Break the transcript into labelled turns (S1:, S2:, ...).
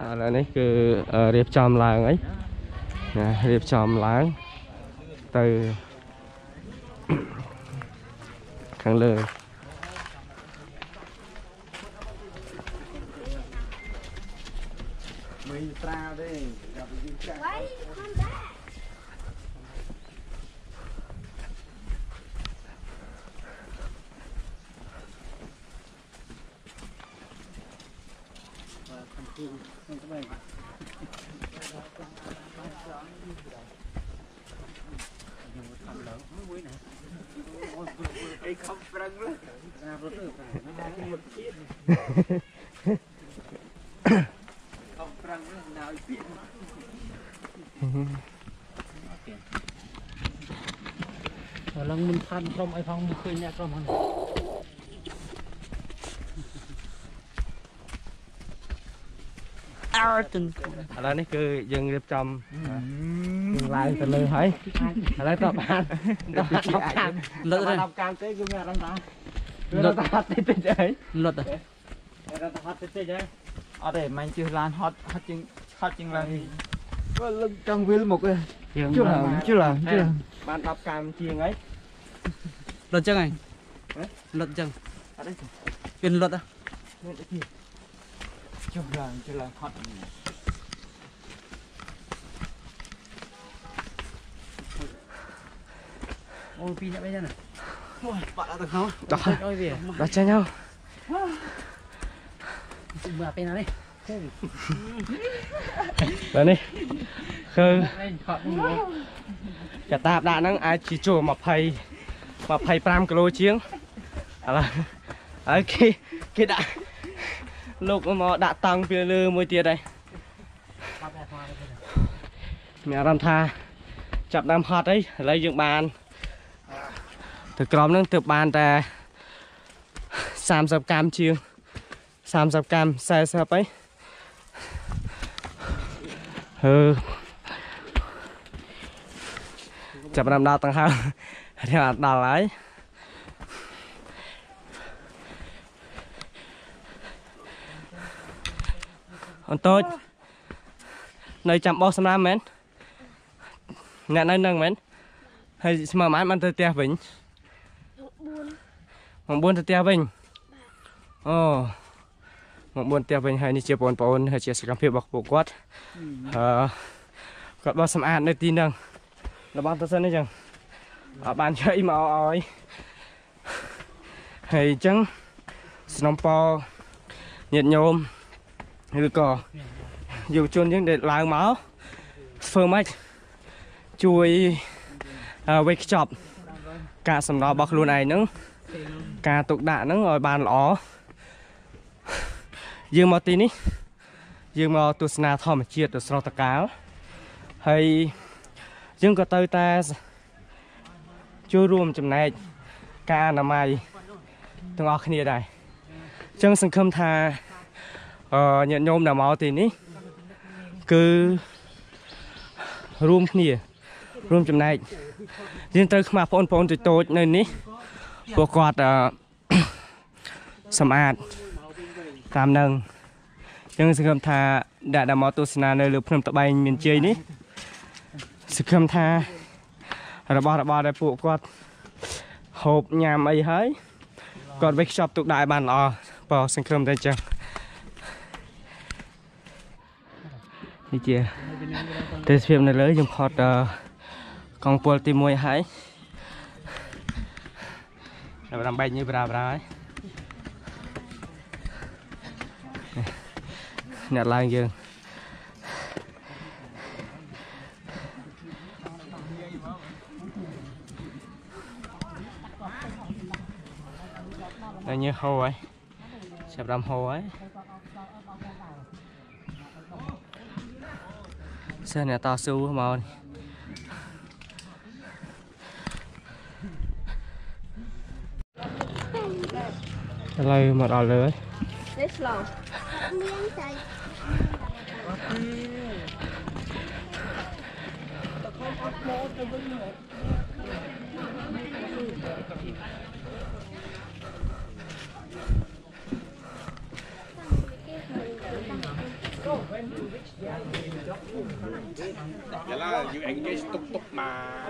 S1: ឥឡូវនេះគឺអឺរៀបចំឡើងអីណារៀបចំឡើងទៅខាងលើ
S2: មានត្រាទេ ដល់ទៅយើងចាក់
S3: Why did you come back?
S2: អីខំប្រឹងលើត្រារត់ទៅតែណាគេមកទៀតខំប្រឹងលើណាឲ្យទៀត
S4: ឡើងមិនខានក្រុមអីផងមិនឃើញអ្នកក្រុមហ្នឹង អើទិន
S1: ឥឡូវនេះគឺយើងរៀបចំយើងឡើងទៅលើហើយឥឡូវតបបានតបបាន10កាម
S4: លុត
S1: បា
S4: ហើ
S1: ន
S4: យ
S1: 10កាមទេគឺមានអារម្មណ៍ថាលុតហត់តិចតិចអី
S4: លុតហើយ
S1: រត់ហត់តិចតិចអី
S2: អត់ទេមិនជិះឡានហត់ហត់ជាងហត់ជាងឡើងក៏លឹកចង់វិលមកទេ
S4: យើង
S2: ជិះឡើងជិះឡើងជិះឡើង
S1: បាន10កាមជាងអី
S4: លុតចឹងហើយលុតចឹង
S1: អត់ទេ
S4: វាលុតហ៎
S1: មានអី ទៀត
S2: ជិះឡើងជិះឡើងហត់
S4: អូពីរអ្នកបីចឹងណា
S2: បាក់ដល់ទៅក្នុង
S1: ដោះ
S4: អើយវា
S1: ដោះចេញហើយ
S4: មើលពេលណានេះ
S1: បាទនេះគឺ
S4: ឯងខត់នេះ
S1: កតាបដាក់ហ្នឹងអាចជាជួ20 25គីឡូជាងឥឡូវហើយគេគេដាក់ លោកមកដាក់តង់ពីលើមួយទៀតហើយ
S4: បាត់តែស្មារតី
S1: មានអារម្មណ៍ថាចាប់ដើមហត់អីឥឡូវយើងបានទៅក្រោមហ្នឹងទើបបានតែ30កាំជាង30កាំ40អីហើចាប់ដើមដល់ទាំងហើរៀងអត់ដល់ហើយ អន្តោចនៅចាំបោះសម្រាប់មែនអ្នកនៅនឹងមែនហើយស្មើម៉ានបានទៅផ្ទះវិញមក4ទៅផ្ទះវិញអូមក4ផ្ទះវិញហើយនេះជាបងប្អូនហើយជាសកម្មភាពរបស់ពួកគាត់អឺគាត់បោះសម្អាតនៅទីហ្នឹងរបស់ទៅសិននេះចឹងអត់បានជ័យមកឲ្យហើយអញ្ចឹងสนំពរញាតិញោម ឬក៏យុវជនយើងដែលឡើងមកធ្វើម៉េចជួយអឺវេចខ្ចប់ការសំណល់របស់ខ្លួនឯងហ្នឹងការទុកដាក់ហ្នឹងឲ្យបានល្អយើងមកទីនេះយើងមកទស្សនាធម្មជាតិដ៏ស្រស់ត្រកាលហើយយើងក៏ទៅតែចូលរួមចំណែកការអនាម័យទាំងអស់គ្នាដែរអញ្ចឹងសង្ឃឹមថាអឺ ញាតិញោមដែលមកទីនេះគឺរួមគ្នារួមចំណែកយើងត្រូវខ្មាស់បងប្អូនតូចតូចៗនៅនេះពួកគាត់អឺសម្អាតតាមនឹងយើងសង្ឃឹមថាដាក់ដល់មកទស្សនានៅលើភ្នំត្បែងមានជ័យនេះសង្ឃឹមថារបស់របរដែលពួកគាត់ហូបញ៉ាំអីហើយគាត់វេចខ្ចប់ទុកដាក់ឲ្យបានល្អបើសង្ឃឹមតែអញ្ចឹង នេះជាទេសភាពនៅលើខ្ញុំផតអឺកងពលទី1ហើយដល់តាមបែកញើប្រាប្រាហើយអ្នកឡើងយើងតែញើហូរហើយចាប់ដាំហូរហើយ សិស្សអ្នកតស៊ូមកនេះឥ
S2: Yalah, you engage tuk-tuk mah.